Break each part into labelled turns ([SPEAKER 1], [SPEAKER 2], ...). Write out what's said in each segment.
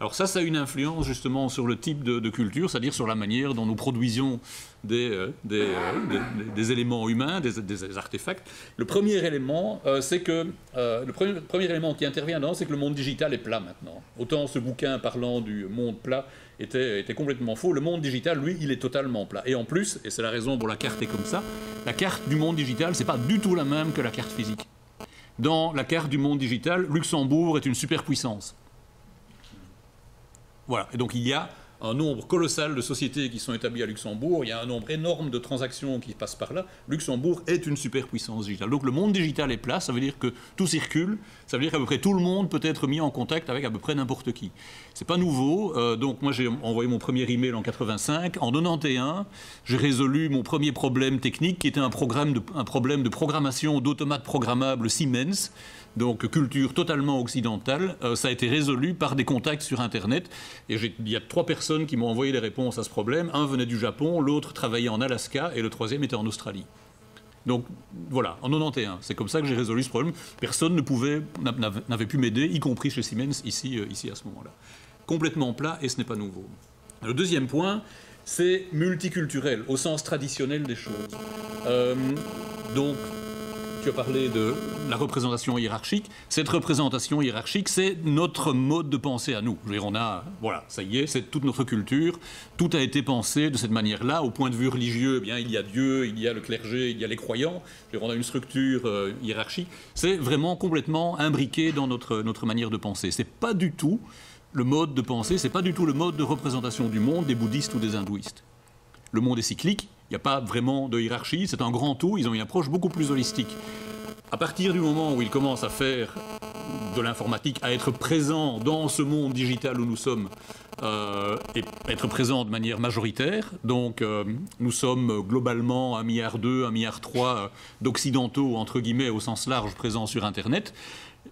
[SPEAKER 1] Alors ça, ça a une influence justement sur le type de, culture, c'est-à-dire sur la manière dont nous produisions des, euh, euh, éléments humains, des, artefacts. Le premier élément, euh, c'est que le premier, élément qui intervient dans, c'est que le monde digital est plat maintenant. Autant ce bouquin parlant du monde plat était, était complètement faux. Le monde digital, lui, il est totalement plat. Et en plus, et c'est la raison pour la carte est comme ça, la carte du monde digital, c'est pas du tout la même que la carte physique. Dans la carte du monde digital, Luxembourg est une superpuissance. Voilà. Et donc il y a un nombre colossal de sociétés qui sont établies à Luxembourg, il y a un nombre énorme de transactions qui passent par là. Luxembourg est une superpuissance digitale. Donc le monde digital est plat, ça veut dire que tout circule, ça veut dire qu'à peu près tout le monde peut être mis en contact avec à peu près n'importe qui. C'est pas nouveau, euh, donc moi j'ai envoyé mon premier email en 85. En 91, j'ai résolu mon premier problème technique qui était un, problème de programmation d'automates programmables Siemens donc culture totalement occidentale, euh, ça a été résolu par des contacts sur Internet. Et il y a trois personnes qui m'ont envoyé des réponses à ce problème. Un venait du Japon, l'autre travaillait en Alaska et le troisième était en Australie. Donc voilà, en 91, c'est comme ça que j'ai résolu ce problème. Personne ne pouvait, n'avait pu m'aider, y compris chez Siemens ici, euh, ici à ce moment-là. Complètement plat et ce n'est pas nouveau. Le deuxième point, c'est multiculturel au sens traditionnel des choses. Euh, donc tu as de la représentation hiérarchique. Cette représentation hiérarchique, c'est notre mode de pensée à nous. On a, voilà, ça y est, c'est toute notre culture. Tout a été pensé de cette manière-là. Au point de vue religieux, eh bien, il y a Dieu, il y a le clergé, il y a les croyants. On a une structure euh, hiérarchique. C'est vraiment complètement imbriqué dans notre, notre manière de penser. C'est pas du tout le mode de pensée, c'est pas du tout le mode de représentation du monde des bouddhistes ou des hindouistes. Le monde est cyclique, il n'y a pas vraiment de hiérarchie, c'est un grand tout, ils ont une approche beaucoup plus holistique. À partir du moment où ils commencent à faire de l'informatique, à être présents dans ce monde digital où nous sommes, euh, et être présents de manière majoritaire. Donc euh, nous sommes globalement 1,2 milliard, 1,3 milliard euh, d'occidentaux, entre guillemets, au sens large, présents sur Internet.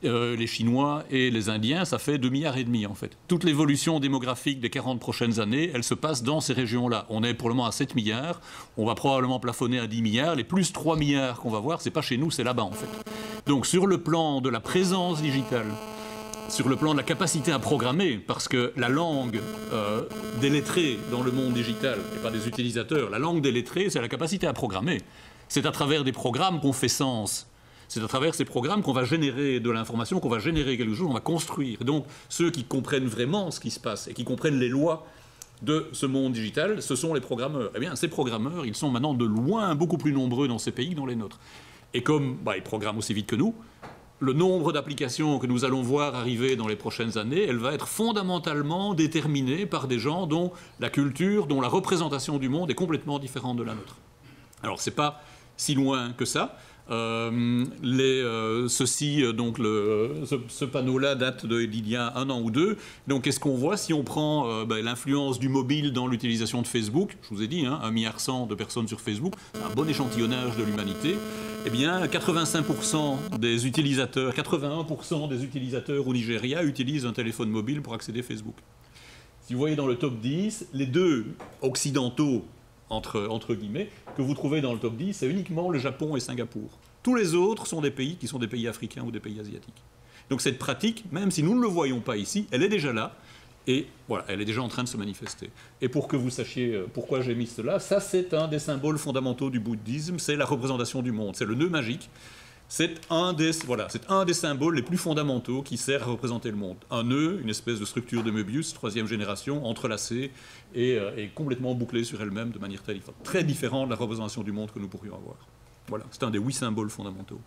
[SPEAKER 1] Euh, les Chinois et les Indiens, ça fait 2 milliards et demi en fait. Toute l'évolution démographique des 40 prochaines années, elle se passe dans ces régions-là. On est pour le moment à 7 milliards, on va probablement plafonner à 10 milliards. Les plus 3 milliards qu'on va voir, c'est pas chez nous, c'est là-bas en fait. Donc sur le plan de la présence digitale, sur le plan de la capacité à programmer, parce que la langue euh, des lettrés dans le monde digital, et pas des utilisateurs, la langue des lettrés, c'est la capacité à programmer. C'est à travers des programmes qu'on fait sens c'est à travers ces programmes qu'on va générer de l'information, qu'on va générer quelque chose, on va construire. donc, ceux qui comprennent vraiment ce qui se passe et qui comprennent les lois de ce monde digital, ce sont les programmeurs. Eh bien, ces programmeurs, ils sont maintenant de loin beaucoup plus nombreux dans ces pays que dans les nôtres. Et comme bah, ils programment aussi vite que nous, le nombre d'applications que nous allons voir arriver dans les prochaines années, elle va être fondamentalement déterminée par des gens dont la culture, dont la représentation du monde est complètement différente de la nôtre. Alors, c'est pas si loin que ça. Euh, les, euh, ceci, euh, donc ce, panneau-là date d'il y a un an ou deux. Donc, qu'est-ce qu'on voit si on prend ben, l'influence du mobile dans l'utilisation de Facebook? Je vous ai dit, hein, 1,1 milliard de personnes sur Facebook, un bon échantillonnage de l'humanité. Eh bien, 85% des utilisateurs, 81% des utilisateurs au Nigeria utilisent un téléphone mobile pour accéder à Facebook. Si vous voyez dans le top 10, les deux occidentaux entre, entre guillemets, que vous trouvez dans le top 10, c'est uniquement le Japon et Singapour. Tous les autres sont des pays qui sont des pays africains ou des pays asiatiques. Donc cette pratique, même si nous ne le voyons pas ici, elle est déjà là, et voilà, elle est déjà en train de se manifester. Et pour que vous sachiez euh, pourquoi j'ai mis cela, ça c'est un des symboles fondamentaux du bouddhisme, c'est la représentation du monde, c'est le nœud magique c'est un, des, voilà, un des symboles les plus fondamentaux qui sert à représenter le monde. Un nœud, une espèce de structure de Möbius, troisième génération, entrelacée et, euh, complètement bouclée sur elle-même de manière très, très différente de la représentation du monde que nous pourrions avoir. Voilà, c'est un des huit symboles fondamentaux.